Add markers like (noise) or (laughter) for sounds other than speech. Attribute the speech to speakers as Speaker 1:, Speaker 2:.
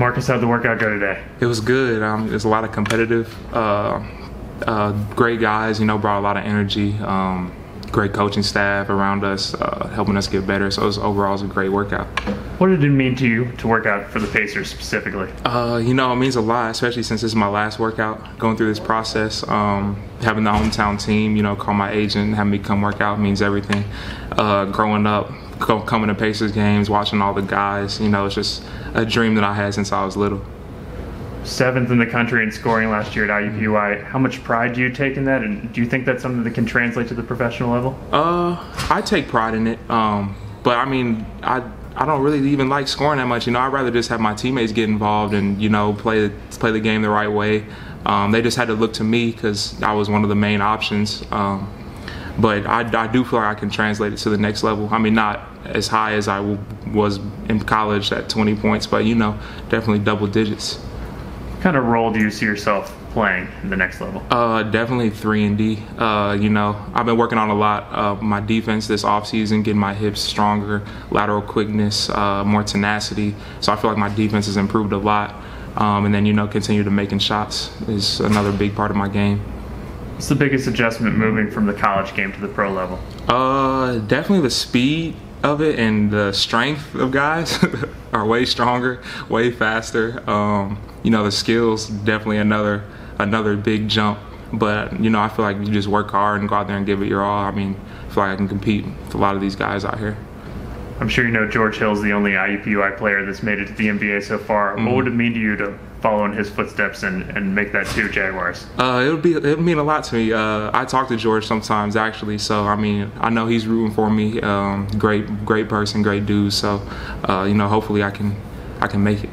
Speaker 1: Marcus, how'd the workout go today?
Speaker 2: It was good. Um, there's a lot of competitive, uh, uh, great guys. You know, brought a lot of energy. Um, great coaching staff around us, uh, helping us get better. So it was, overall, it was a great workout.
Speaker 1: What did it mean to you to work out for the Pacers specifically?
Speaker 2: Uh, you know, it means a lot, especially since this is my last workout. Going through this process, um, having the hometown team, you know, call my agent, having me come work out means everything. Uh, growing up, coming to Pacers games, watching all the guys, you know, it's just a dream that I had since I was little.
Speaker 1: Seventh in the country in scoring last year at IUPUI. How much pride do you take in that, and do you think that's something that can translate to the professional level?
Speaker 2: Uh, I take pride in it, um, but I mean, I I don't really even like scoring that much. You know, I'd rather just have my teammates get involved and you know play play the game the right way. Um, they just had to look to me because I was one of the main options. Um, but I, I, do feel like I can translate it to the next level. I mean, not as high as I w- was in college at 20 points, but you know, definitely double digits.
Speaker 1: What kind of role do you see yourself playing in the next level?
Speaker 2: Uh, definitely three and D. Uh, you know, I've been working on a lot of my defense this offseason, getting my hips stronger, lateral quickness, uh, more tenacity. So I feel like my defense has improved a lot. Um, and then you know, continue to making shots is another big part of my game.
Speaker 1: What's the biggest adjustment moving from the college game to the pro level?
Speaker 2: Uh, definitely the speed of it and the strength of guys (laughs) are way stronger, way faster. Um, you know, the skills definitely another another big jump. But you know, I feel like you just work hard and go out there and give it your all. I mean, I feel like I can compete with a lot of these guys out here.
Speaker 1: I'm sure you know George Hill's the only IUPUI player that's made it to the NBA so far. Mm-hmm. What would it mean to you to follow in his footsteps and, and make that two Jaguars?
Speaker 2: Uh, it would be it would mean a lot to me. Uh, I talk to George sometimes actually, so I mean I know he's rooting for me. Um, great great person, great dude. So uh, you know hopefully I can I can make it.